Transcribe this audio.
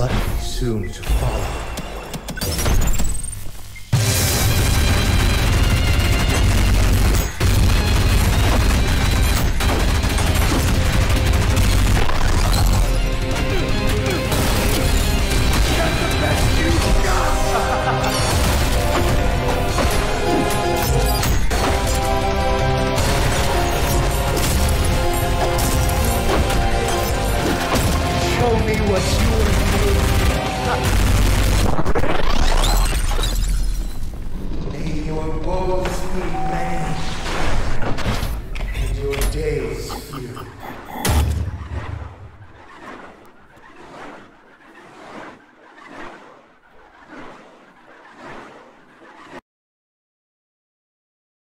But soon to follow. show me what you do. May your woes be many, and your days few.